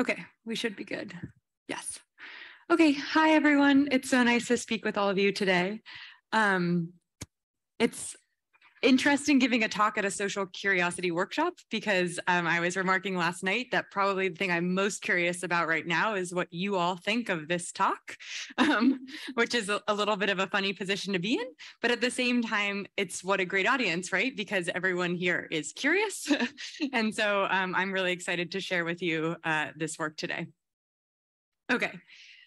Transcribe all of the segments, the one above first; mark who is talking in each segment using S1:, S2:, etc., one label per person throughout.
S1: Okay, we should be good. Yes. Okay, hi everyone. It's so nice to speak with all of you today. Um, it's interesting giving a talk at a social curiosity workshop because um, I was remarking last night that probably the thing I'm most curious about right now is what you all think of this talk, um, which is a, a, little bit of a funny position to be in. But at the same time, it's what a great audience, right? Because everyone here is curious. and so um, I'm really excited to share with you uh, this work today. Okay,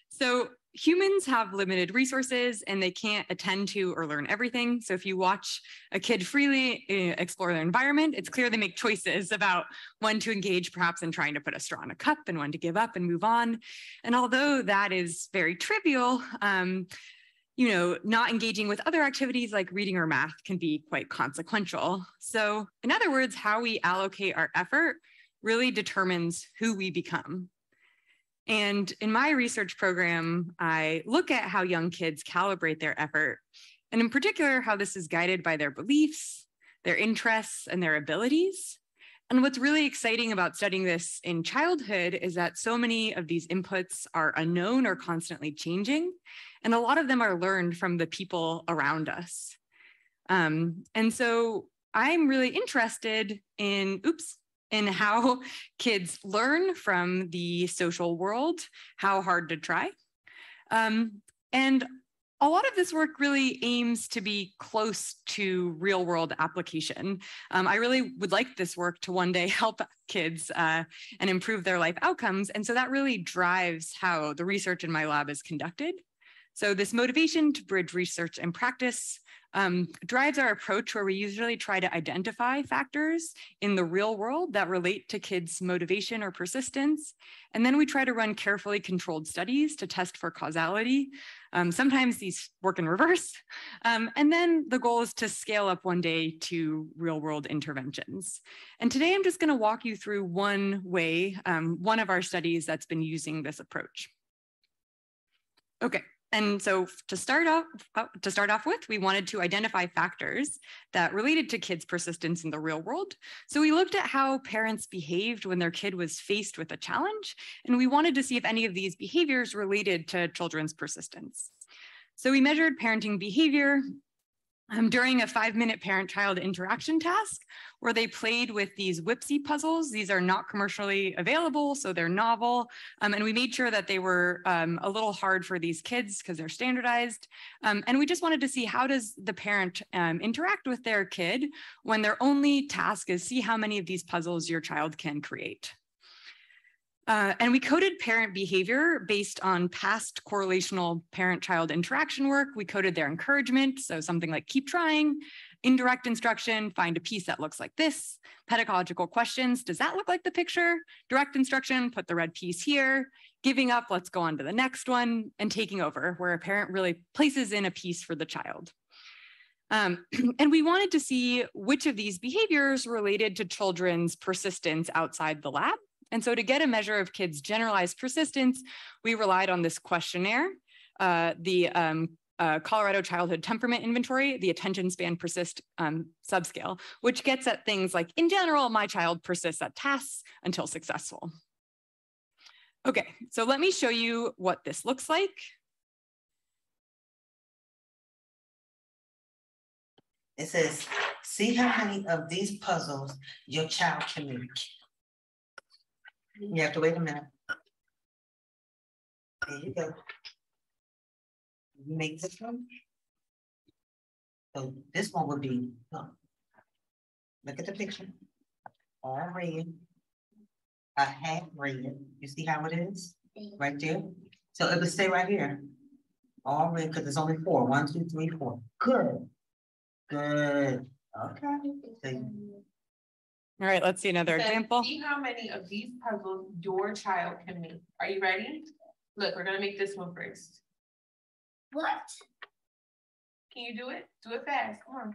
S1: so humans have limited resources and they can't attend to or learn everything. So if you watch a kid freely uh, explore their environment, it's clear they make choices about when to engage perhaps in trying to put a straw in a cup and when to give up and move on. And although that is very trivial, um, you know, not engaging with other activities like reading or math can be quite consequential. So in other words, how we allocate our effort really determines who we become. And in my research program, I look at how young kids calibrate their effort, and in particular, how this is guided by their beliefs, their interests, and their abilities. And what's really exciting about studying this in childhood is that so many of these inputs are unknown or constantly changing, and a lot of them are learned from the people around us. Um, and so I'm really interested in, oops, in how kids learn from the social world, how hard to try. Um, and a lot of this work really aims to be close to real world application. Um, I really would like this work to one day help kids uh, and improve their life outcomes. And so that really drives how the research in my lab is conducted. So this motivation to bridge research and practice um, drives our approach where we usually try to identify factors in the real world that relate to kids' motivation or persistence. And then we try to run carefully controlled studies to test for causality. Um, sometimes these work in reverse. Um, and then the goal is to scale up one day to real world interventions. And today I'm just gonna walk you through one way, um, one of our studies that's been using this approach. Okay, and so to start off uh, to start off with, we wanted to identify factors that related to kids' persistence in the real world. So we looked at how parents behaved when their kid was faced with a challenge, and we wanted to see if any of these behaviors related to children's persistence. So we measured parenting behavior um, during a five minute parent child interaction task where they played with these Whipsy puzzles. These are not commercially available, so they're novel. Um, and we made sure that they were um, a little hard for these kids because they're standardized. Um, and we just wanted to see how does the parent um, interact with their kid when their only task is see how many of these puzzles your child can create. Uh, and we coded parent behavior based on past correlational parent-child interaction work. We coded their encouragement, so something like keep trying, indirect instruction, find a piece that looks like this, pedagogical questions, does that look like the picture? Direct instruction, put the red piece here, giving up, let's go on to the next one, and taking over, where a parent really places in a piece for the child. Um, and we wanted to see which of these behaviors related to children's persistence outside the lab and so to get a measure of kids' generalized persistence, we relied on this questionnaire, uh, the um, uh, Colorado Childhood Temperament Inventory, the attention span persist um, subscale, which gets at things like, in general, my child persists at tasks until successful. Okay, so let me show you what this looks like.
S2: It says, see how many of these puzzles your child can make. You have to wait a minute. There you go. Make this one. So this one would be, look at the picture. All red, a half red. You see how it is? Right there. So it would stay right here. All red, because there's only four. One, two, three, four. Good. Good. Okay.
S1: All right, let's see another example.
S3: See how many of these puzzles your child can make. Are you ready? Look, we're gonna make this one first.
S4: What?
S3: Can you do it? Do it fast, come on.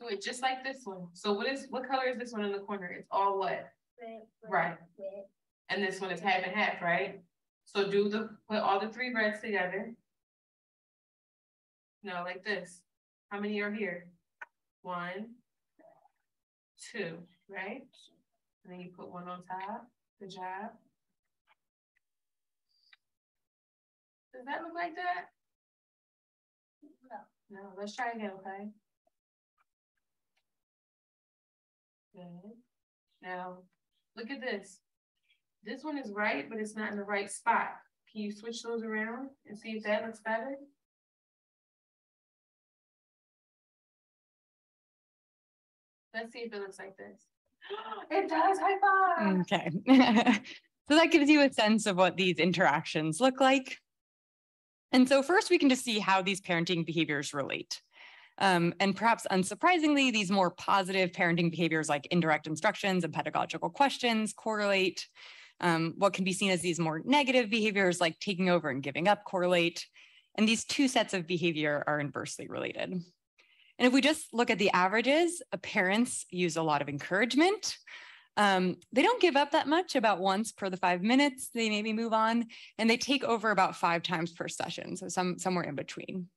S3: Do it just like this one. So what is, what color is this one in the corner? It's all what?
S4: Red, red,
S3: Right.
S4: red.
S3: And this one is half and half, right? So do the, put all the three reds together. No, like this. How many are here? One, two, right? And then you put one on top, good job. Does that look like that? No. No, let's try again, okay? Good. Now, look at this. This one is right, but it's not in the right spot. Can you switch those around and see if that looks better? Let's see if it looks like this. It does, high five.
S1: Okay. so that gives you a sense of what these interactions look like. And so first we can just see how these parenting behaviors relate. Um, and perhaps unsurprisingly, these more positive parenting behaviors like indirect instructions and pedagogical questions correlate. Um, what can be seen as these more negative behaviors like taking over and giving up correlate. And these two sets of behavior are inversely related. And if we just look at the averages, uh, parents use a lot of encouragement. Um, they don't give up that much, about once per the five minutes. They maybe move on, and they take over about five times per session, so some somewhere in between.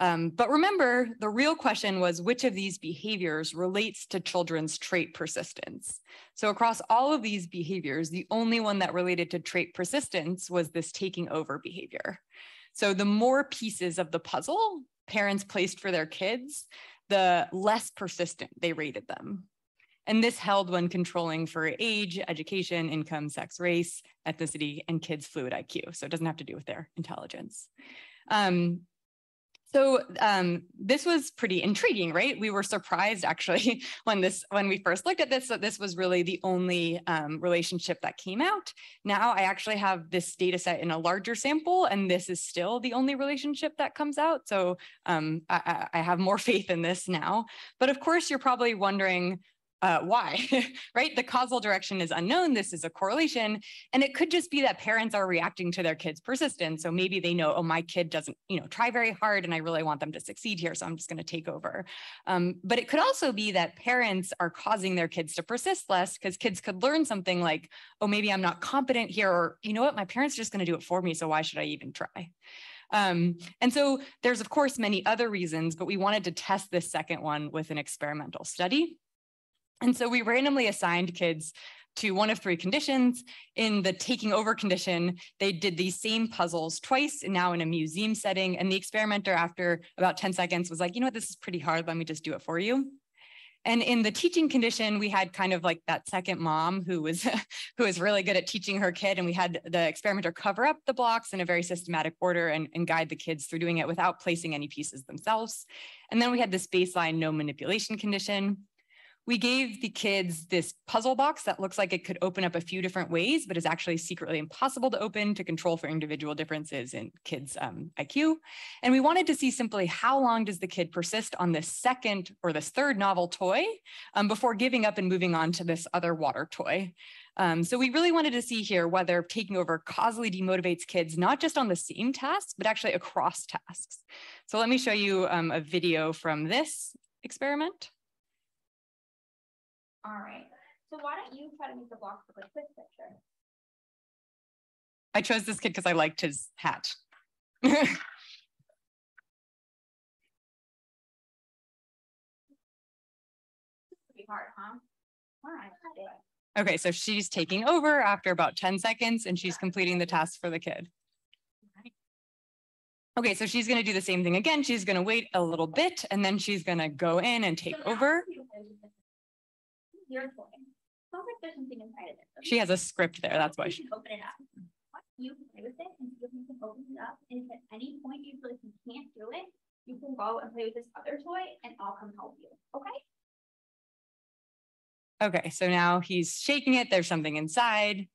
S1: Um, but remember, the real question was which of these behaviors relates to children's trait persistence? So across all of these behaviors, the only one that related to trait persistence was this taking over behavior. So the more pieces of the puzzle parents placed for their kids, the less persistent they rated them. And this held when controlling for age, education, income, sex, race, ethnicity, and kids' fluid IQ. So it doesn't have to do with their intelligence. Um, so um, this was pretty intriguing, right? We were surprised actually when this when we first looked at this that this was really the only um, relationship that came out. Now I actually have this data set in a larger sample, and this is still the only relationship that comes out. So um, I, I have more faith in this now. But of course, you're probably wondering, uh, why, right? The causal direction is unknown. This is a correlation. And it could just be that parents are reacting to their kids' persistence. So maybe they know, oh, my kid doesn't, you know, try very hard and I really want them to succeed here. So I'm just going to take over. Um, but it could also be that parents are causing their kids to persist less because kids could learn something like, oh, maybe I'm not competent here. Or, you know what, my parents are just going to do it for me. So why should I even try? Um, and so there's, of course, many other reasons, but we wanted to test this second one with an experimental study. And so we randomly assigned kids to one of three conditions. In the taking over condition, they did these same puzzles twice, and now in a museum setting. And the experimenter, after about 10 seconds, was like, you know what, this is pretty hard. Let me just do it for you. And in the teaching condition, we had kind of like that second mom who was who was really good at teaching her kid. And we had the experimenter cover up the blocks in a very systematic order and, and guide the kids through doing it without placing any pieces themselves. And then we had this baseline no manipulation condition we gave the kids this puzzle box that looks like it could open up a few different ways, but is actually secretly impossible to open to control for individual differences in kids' um, IQ. And we wanted to see simply how long does the kid persist on this second or this third novel toy um, before giving up and moving on to this other water toy. Um, so we really wanted to see here whether taking over causally demotivates kids, not just on the same tasks, but actually across tasks. So let me show you um, a video from this experiment.
S4: All right. So why don't you try to make the blocks look like this picture?
S1: I chose this kid because I liked his hat.
S4: Pretty hard, huh? All right,
S1: Okay, so she's taking over after about 10 seconds and she's completing the task for the kid. Okay, so she's gonna do the same thing again. She's gonna wait a little bit and then she's gonna go in and take over
S4: your toy. Sounds like there's something inside of it.
S1: She has a script there. That's why
S4: you
S1: she.
S4: can open it up. You can play with it and see if you can open it up. And if at any point you feel like you can't do it, you can go and play with this other toy and I'll come help you. Okay?
S1: Okay, so now he's shaking it. There's something inside.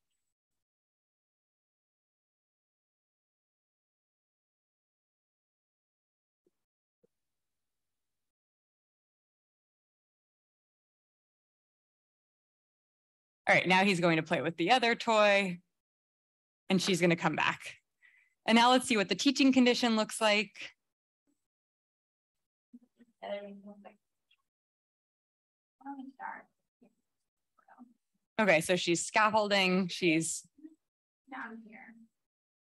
S1: All right, now he's going to play with the other toy and she's going to come back. And now let's see what the teaching condition looks like. Okay, so she's scaffolding, she's
S4: down here.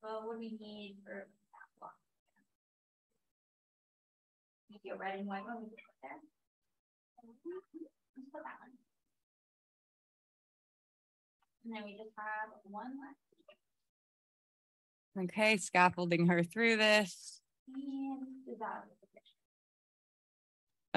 S4: Well, what do we need for that block? Maybe a red and white one we put there. Let's put that one. And then we just have one left.
S1: Okay, scaffolding her through this.
S4: And is that the picture?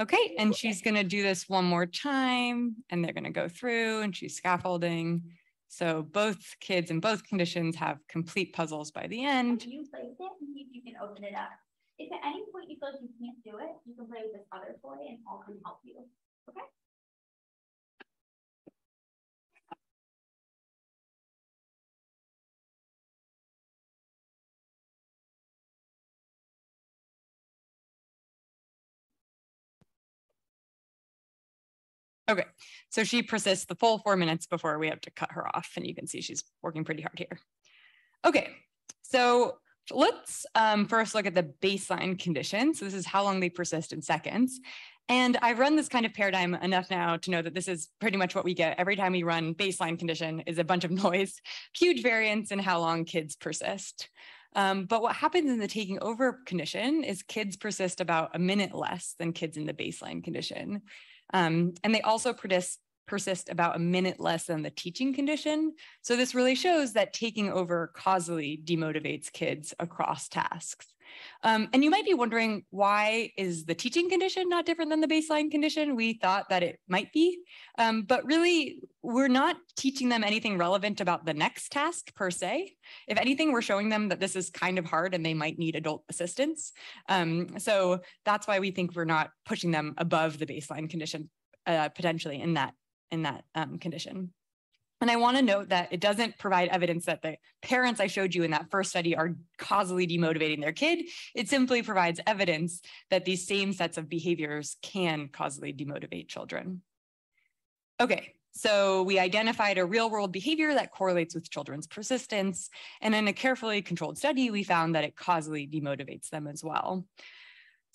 S1: Okay, and she's gonna do this one more time and they're gonna go through and she's scaffolding. So both kids in both conditions have complete puzzles by the end.
S4: You place it and see if you can open it up. If at any point you feel like you can't do it, you can play with this other toy and all can help you. Okay?
S1: Okay, so she persists the full four minutes before we have to cut her off and you can see she's working pretty hard here. Okay, so let's um, first look at the baseline condition. So this is how long they persist in seconds. And I've run this kind of paradigm enough now to know that this is pretty much what we get every time we run baseline condition is a bunch of noise, huge variance in how long kids persist. Um, but what happens in the taking over condition is kids persist about a minute less than kids in the baseline condition. Um, and they also persist, persist about a minute less than the teaching condition. So this really shows that taking over causally demotivates kids across tasks. Um, and you might be wondering, why is the teaching condition not different than the baseline condition? We thought that it might be, um, but really we're not teaching them anything relevant about the next task per se. If anything, we're showing them that this is kind of hard and they might need adult assistance. Um, so that's why we think we're not pushing them above the baseline condition uh, potentially in that, in that um, condition. And I want to note that it doesn't provide evidence that the parents I showed you in that first study are causally demotivating their kid. It simply provides evidence that these same sets of behaviors can causally demotivate children. Okay, so we identified a real world behavior that correlates with children's persistence. And in a carefully controlled study, we found that it causally demotivates them as well.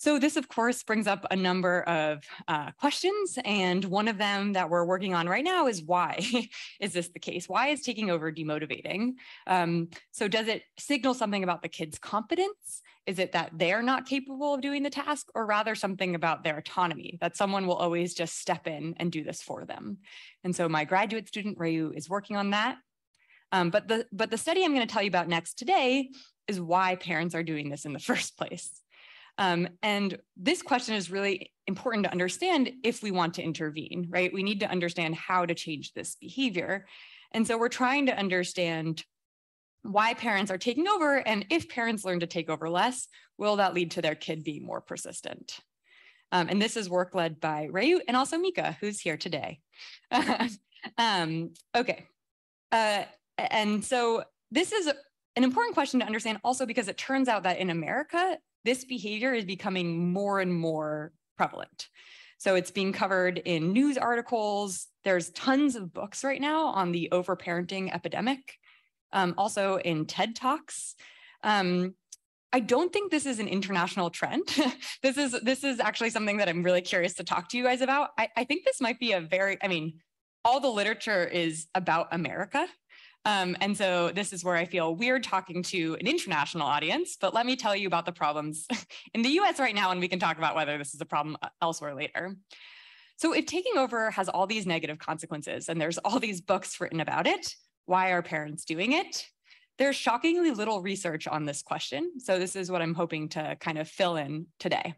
S1: So this, of course, brings up a number of uh, questions. And one of them that we're working on right now is why is this the case? Why is taking over demotivating? Um, so does it signal something about the kid's competence? Is it that they're not capable of doing the task or rather something about their autonomy, that someone will always just step in and do this for them? And so my graduate student, Rayu, is working on that. Um, but, the, but the study I'm gonna tell you about next today is why parents are doing this in the first place. Um, and this question is really important to understand if we want to intervene, right? We need to understand how to change this behavior. And so we're trying to understand why parents are taking over and if parents learn to take over less, will that lead to their kid being more persistent? Um, and this is work led by Rayu and also Mika, who's here today. um, okay. Uh, and so this is an important question to understand also because it turns out that in America, this behavior is becoming more and more prevalent. So it's being covered in news articles. There's tons of books right now on the overparenting epidemic, um, also in TED Talks. Um, I don't think this is an international trend. this is this is actually something that I'm really curious to talk to you guys about. I, I think this might be a very, I mean, all the literature is about America um, and so this is where I feel weird talking to an international audience, but let me tell you about the problems in the US right now, and we can talk about whether this is a problem uh, elsewhere later. So if taking over has all these negative consequences and there's all these books written about it, why are parents doing it? There's shockingly little research on this question. So this is what I'm hoping to kind of fill in today.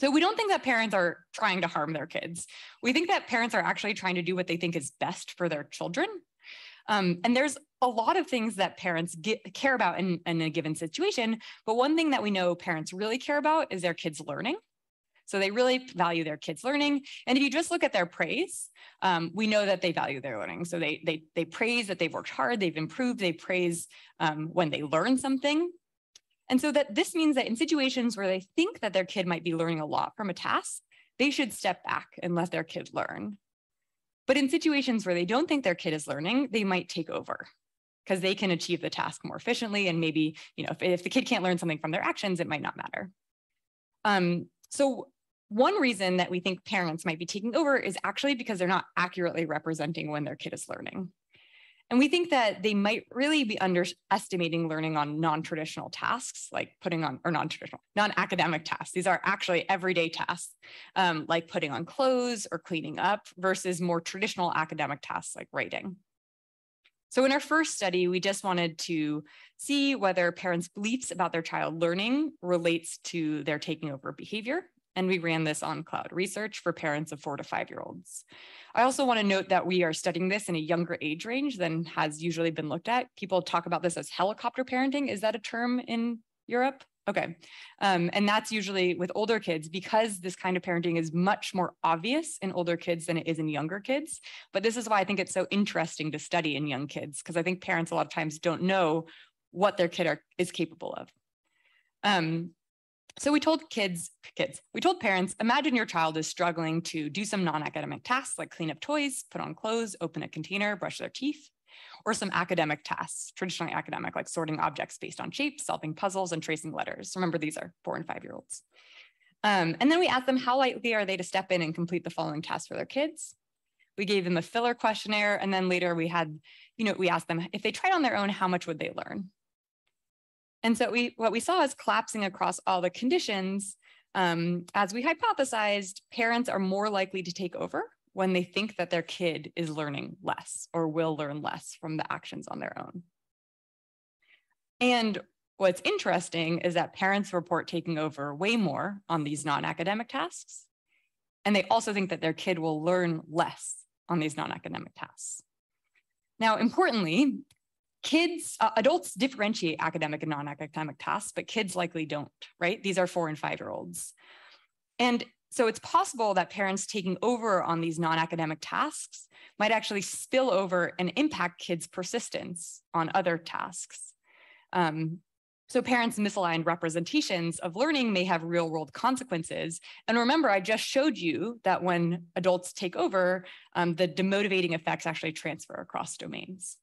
S1: So we don't think that parents are trying to harm their kids. We think that parents are actually trying to do what they think is best for their children um, and there's a lot of things that parents get, care about in, in a given situation. But one thing that we know parents really care about is their kids learning. So they really value their kids learning. And if you just look at their praise, um, we know that they value their learning. So they, they, they praise that they've worked hard, they've improved, they praise um, when they learn something. And so that this means that in situations where they think that their kid might be learning a lot from a task, they should step back and let their kid learn. But in situations where they don't think their kid is learning, they might take over because they can achieve the task more efficiently. And maybe, you know, if, if the kid can't learn something from their actions, it might not matter. Um, so one reason that we think parents might be taking over is actually because they're not accurately representing when their kid is learning. And we think that they might really be underestimating learning on non-traditional tasks, like putting on, or non-traditional, non-academic tasks. These are actually everyday tasks, um, like putting on clothes or cleaning up versus more traditional academic tasks like writing. So in our first study, we just wanted to see whether parents' beliefs about their child learning relates to their taking over behavior. And we ran this on CloudResearch for parents of four to five year olds. I also want to note that we are studying this in a younger age range than has usually been looked at. People talk about this as helicopter parenting. Is that a term in Europe? Okay. Um, and that's usually with older kids because this kind of parenting is much more obvious in older kids than it is in younger kids. But this is why I think it's so interesting to study in young kids because I think parents a lot of times don't know what their kid are, is capable of. Um, so we told kids, kids, we told parents, imagine your child is struggling to do some non-academic tasks like clean up toys, put on clothes, open a container, brush their teeth or some academic tasks, traditionally academic, like sorting objects based on shapes, solving puzzles, and tracing letters. Remember, these are four and five year olds. Um, and then we asked them how likely are they to step in and complete the following tasks for their kids. We gave them a filler questionnaire, and then later we had, you know, we asked them if they tried on their own, how much would they learn? And so we, what we saw is collapsing across all the conditions. Um, as we hypothesized, parents are more likely to take over when they think that their kid is learning less or will learn less from the actions on their own. And what's interesting is that parents report taking over way more on these non-academic tasks. And they also think that their kid will learn less on these non-academic tasks. Now, importantly, kids, uh, adults differentiate academic and non-academic tasks, but kids likely don't, right? These are four and five-year-olds. And so it's possible that parents taking over on these non-academic tasks might actually spill over and impact kids' persistence on other tasks. Um, so parents' misaligned representations of learning may have real world consequences. And remember, I just showed you that when adults take over, um, the demotivating effects actually transfer across domains.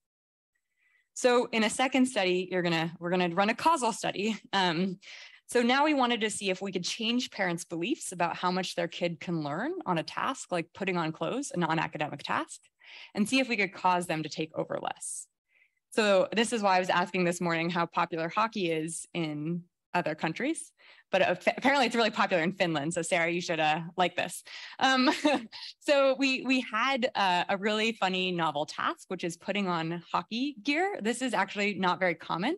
S1: So in a second study, you're gonna, we're gonna run a causal study. Um, so now we wanted to see if we could change parents' beliefs about how much their kid can learn on a task like putting on clothes, a non-academic task, and see if we could cause them to take over less. So this is why I was asking this morning how popular hockey is in other countries, but apparently it's really popular in Finland. So Sarah, you should uh, like this. Um, so we we had uh, a really funny novel task, which is putting on hockey gear. This is actually not very common.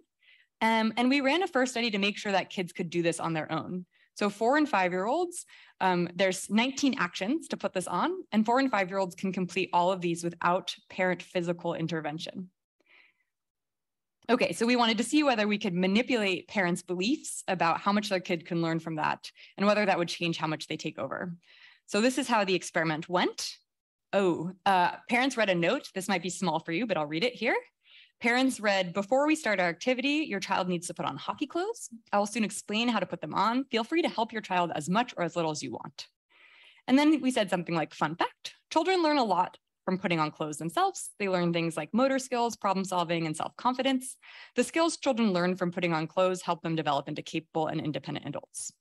S1: Um, and we ran a first study to make sure that kids could do this on their own. So four and five-year-olds, um, there's 19 actions to put this on, and four and five-year-olds can complete all of these without parent physical intervention. Okay, so we wanted to see whether we could manipulate parents' beliefs about how much their kid can learn from that and whether that would change how much they take over. So this is how the experiment went. Oh, uh, parents read a note. This might be small for you, but I'll read it here. Parents read, before we start our activity, your child needs to put on hockey clothes. I will soon explain how to put them on. Feel free to help your child as much or as little as you want. And then we said something like fun fact, children learn a lot from putting on clothes themselves. They learn things like motor skills, problem solving, and self-confidence. The skills children learn from putting on clothes help them develop into capable and independent adults.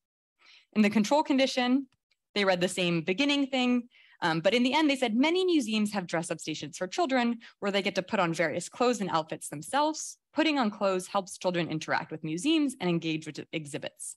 S1: In the control condition, they read the same beginning thing, um, but in the end, they said many museums have dress up stations for children where they get to put on various clothes and outfits themselves. Putting on clothes helps children interact with museums and engage with exhibits.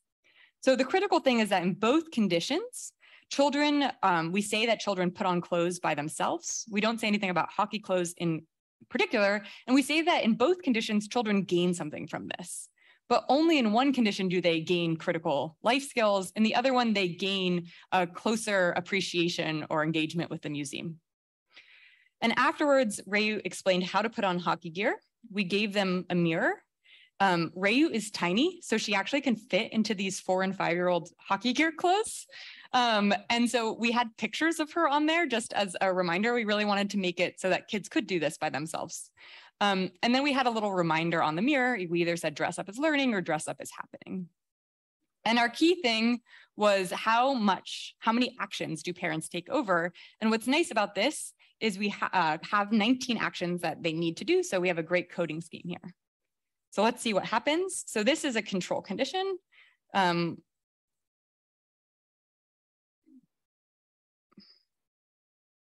S1: So the critical thing is that in both conditions, children, um, we say that children put on clothes by themselves. We don't say anything about hockey clothes in particular. And we say that in both conditions, children gain something from this but only in one condition do they gain critical life skills. In the other one, they gain a closer appreciation or engagement with the museum. And afterwards, Rayu explained how to put on hockey gear. We gave them a mirror. Um, Rayu is tiny, so she actually can fit into these four and five-year-old hockey gear clothes. Um, and so we had pictures of her on there just as a reminder. We really wanted to make it so that kids could do this by themselves. Um, and then we had a little reminder on the mirror. We either said dress up as learning or dress up as happening. And our key thing was how much, how many actions do parents take over? And what's nice about this is we ha uh, have 19 actions that they need to do. So we have a great coding scheme here. So let's see what happens. So this is a control condition. Um,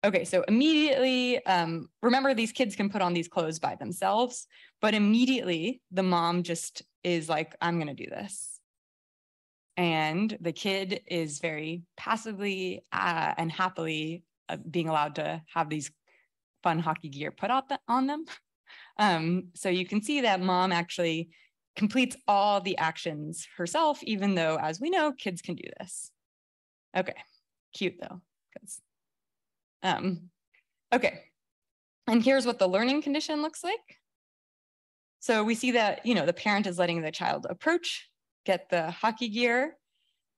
S1: Okay, so immediately, um, remember these kids can put on these clothes by themselves, but immediately the mom just is like, I'm gonna do this. And the kid is very passively uh, and happily uh, being allowed to have these fun hockey gear put on them. Um, so you can see that mom actually completes all the actions herself, even though, as we know, kids can do this. Okay, cute though, because, um, okay. And here's what the learning condition looks like. So we see that, you know, the parent is letting the child approach, get the hockey gear.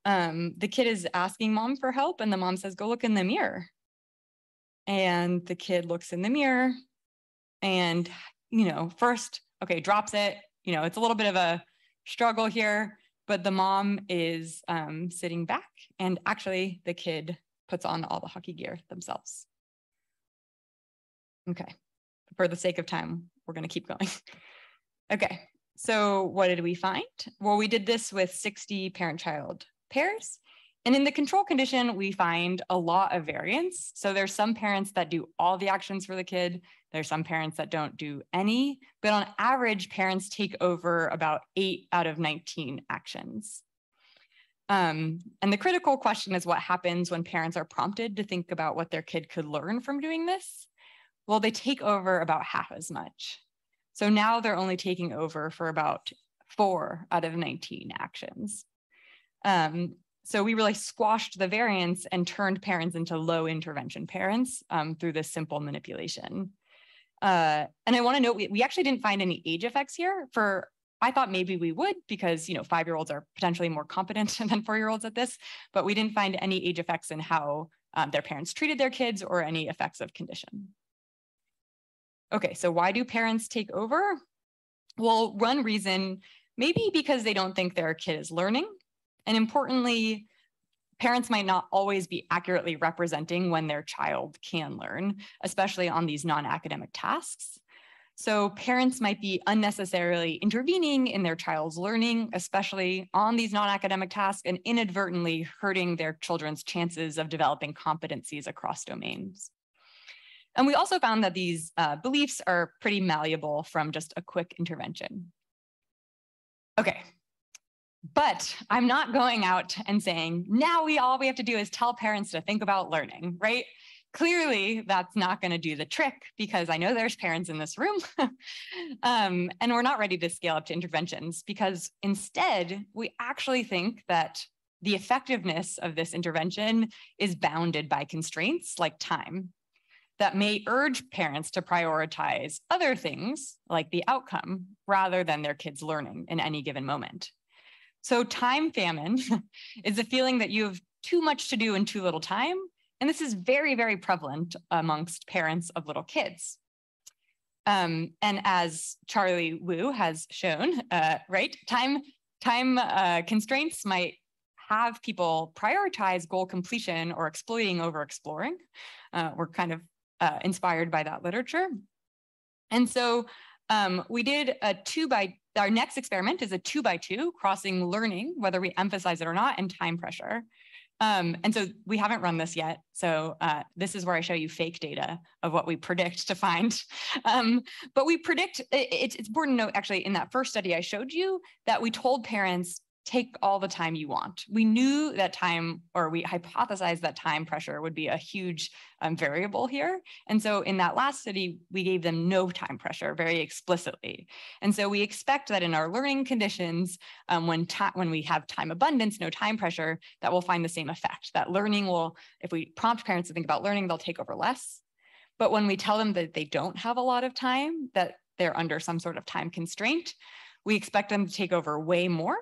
S1: Um, the kid is asking mom for help and the mom says, go look in the mirror. And the kid looks in the mirror and, you know, first, okay, drops it. You know, it's a little bit of a struggle here, but the mom is um, sitting back and actually the kid puts on all the hockey gear themselves. Okay, for the sake of time, we're gonna keep going. Okay, so what did we find? Well, we did this with 60 parent-child pairs. And in the control condition, we find a lot of variance. So there's some parents that do all the actions for the kid. There's some parents that don't do any, but on average, parents take over about eight out of 19 actions. Um, and the critical question is what happens when parents are prompted to think about what their kid could learn from doing this? Well, they take over about half as much. So now they're only taking over for about four out of 19 actions. Um, so we really squashed the variance and turned parents into low intervention parents um, through this simple manipulation. Uh, and I wanna note, we, we actually didn't find any age effects here for, I thought maybe we would because, you know, five-year-olds are potentially more competent than four-year-olds at this, but we didn't find any age effects in how um, their parents treated their kids or any effects of condition. Okay, so why do parents take over? Well, one reason, maybe because they don't think their kid is learning. And importantly, parents might not always be accurately representing when their child can learn, especially on these non-academic tasks. So parents might be unnecessarily intervening in their child's learning, especially on these non-academic tasks and inadvertently hurting their children's chances of developing competencies across domains. And we also found that these uh, beliefs are pretty malleable from just a quick intervention. Okay, but I'm not going out and saying, now we all we have to do is tell parents to think about learning, right? Clearly, that's not going to do the trick because I know there's parents in this room um, and we're not ready to scale up to interventions because instead, we actually think that the effectiveness of this intervention is bounded by constraints like time that may urge parents to prioritize other things like the outcome rather than their kids learning in any given moment. So time famine is a feeling that you have too much to do in too little time. And this is very, very prevalent amongst parents of little kids. Um, and as Charley Wu has shown, uh, right, time, time uh, constraints might have people prioritize goal completion or exploiting over exploring. Uh, we're kind of uh, inspired by that literature. And so um, we did a two by, our next experiment is a two by two crossing learning, whether we emphasize it or not, and time pressure. Um, and so we haven't run this yet. So uh, this is where I show you fake data of what we predict to find. Um, but we predict, it, it's important to note actually in that first study I showed you that we told parents take all the time you want. We knew that time, or we hypothesized that time pressure would be a huge um, variable here. And so in that last study, we gave them no time pressure very explicitly. And so we expect that in our learning conditions, um, when, when we have time abundance, no time pressure, that we'll find the same effect, that learning will, if we prompt parents to think about learning, they'll take over less. But when we tell them that they don't have a lot of time, that they're under some sort of time constraint, we expect them to take over way more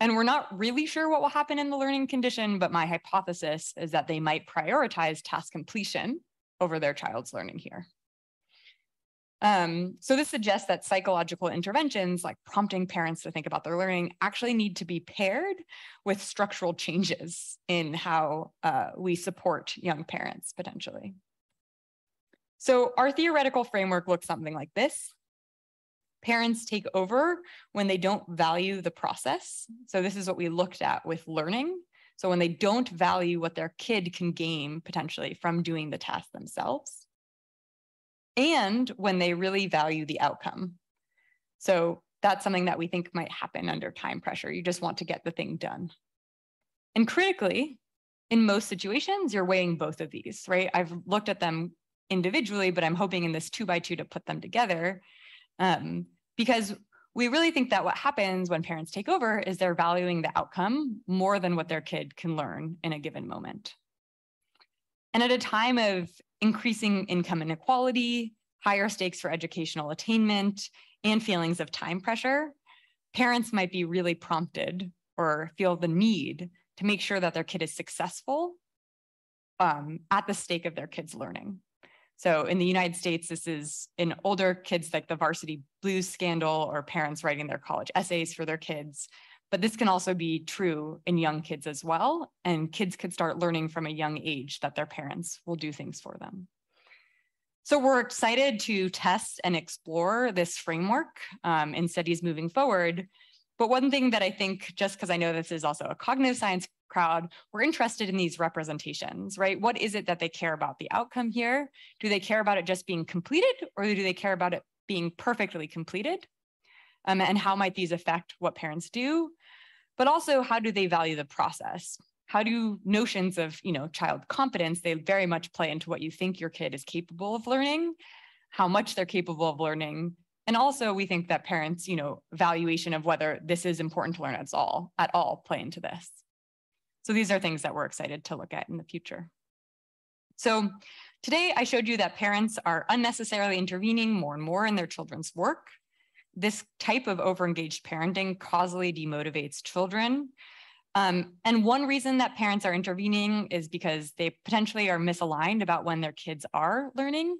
S1: and we're not really sure what will happen in the learning condition, but my hypothesis is that they might prioritize task completion over their child's learning here. Um, so this suggests that psychological interventions like prompting parents to think about their learning actually need to be paired with structural changes in how uh, we support young parents potentially. So our theoretical framework looks something like this parents take over when they don't value the process. So this is what we looked at with learning. So when they don't value what their kid can gain potentially from doing the task themselves. And when they really value the outcome. So that's something that we think might happen under time pressure. You just want to get the thing done. And critically, in most situations, you're weighing both of these, right? I've looked at them individually, but I'm hoping in this two by two to put them together Um, because we really think that what happens when parents take over is they're valuing the outcome more than what their kid can learn in a given moment. And at a time of increasing income inequality, higher stakes for educational attainment, and feelings of time pressure, parents might be really prompted or feel the need to make sure that their kid is successful um, at the stake of their kids' learning. So in the United States, this is in older kids like the varsity blues scandal or parents writing their college essays for their kids. But this can also be true in young kids as well. And kids could start learning from a young age that their parents will do things for them. So we're excited to test and explore this framework um, in studies moving forward. But one thing that I think, just because I know this is also a cognitive science crowd, we're interested in these representations, right? What is it that they care about the outcome here? Do they care about it just being completed or do they care about it being perfectly completed? Um, and how might these affect what parents do? But also, how do they value the process? How do notions of, you know, child competence, they very much play into what you think your kid is capable of learning, how much they're capable of learning, and also we think that parents, you know, valuation of whether this is important to learn at all, at all play into this. So these are things that we're excited to look at in the future. So today I showed you that parents are unnecessarily intervening more and more in their children's work. This type of overengaged parenting causally demotivates children. Um, and one reason that parents are intervening is because they potentially are misaligned about when their kids are learning.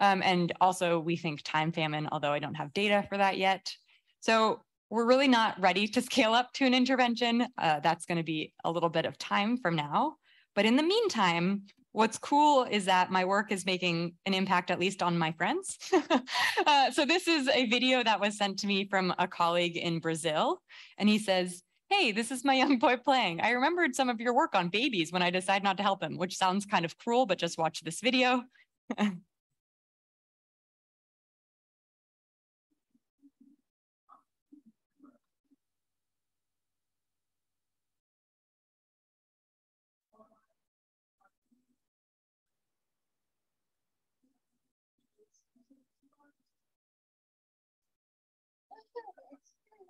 S1: Um, and also we think time famine, although I don't have data for that yet. So we're really not ready to scale up to an intervention. Uh, that's gonna be a little bit of time from now. But in the meantime, what's cool is that my work is making an impact, at least on my friends. uh, so this is a video that was sent to me from a colleague in Brazil. And he says, hey, this is my young boy playing. I remembered some of your work on babies when I decided not to help him, which sounds kind of cruel, but just watch this video.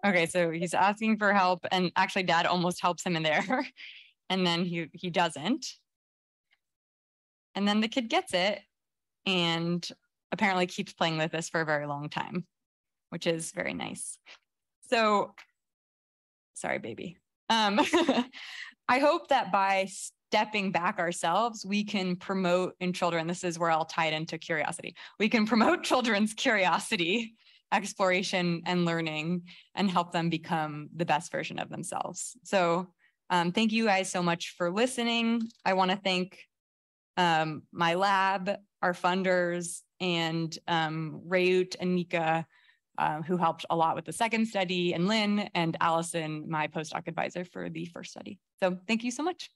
S1: Okay, so he's asking for help and actually dad almost helps him in there and then he he doesn't. And then the kid gets it and apparently keeps playing with this for a very long time, which is very nice. So sorry, baby. Um, I hope that by stepping back ourselves, we can promote in children, this is where I'll tie it into curiosity. We can promote children's curiosity exploration and learning and help them become the best version of themselves. So um, thank you guys so much for listening. I want to thank um, my lab, our funders, and um, Rayut and Nika, uh, who helped a lot with the second study, and Lynn and Allyson, my postdoc advisor for the first study. So thank you so much.